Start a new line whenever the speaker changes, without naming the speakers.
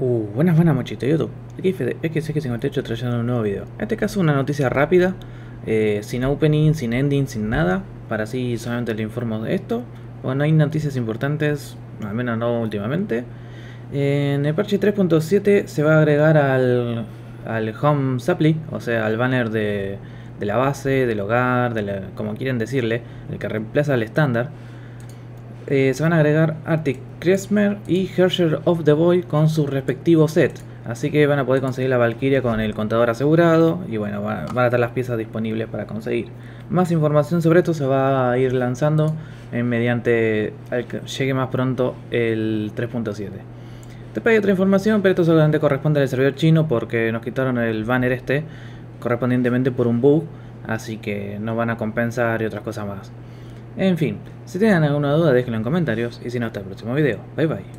Uh, buenas buenas mochito YouTube. Aquí Fede XX58 trayendo un nuevo video. En este caso una noticia rápida, eh, sin opening, sin ending, sin nada. Para así solamente le informo de esto. Bueno, hay noticias importantes, al menos no últimamente. En el parche 3.7 se va a agregar al, al Home Supply, o sea, al banner de, de la base, del hogar, de como quieren decirle, el que reemplaza al estándar eh, se van a agregar Arctic Kresmer y Hersher of the Boy con su respectivo set. Así que van a poder conseguir la Valkyria con el contador asegurado y bueno, van a estar las piezas disponibles para conseguir. Más información sobre esto se va a ir lanzando en mediante que llegue más pronto el 3.7. Después hay otra información, pero esto solamente corresponde al servidor chino porque nos quitaron el banner este correspondientemente por un bug, así que no van a compensar y otras cosas más. En fin, si tienen alguna duda déjenlo en comentarios y si no hasta el próximo video. Bye bye.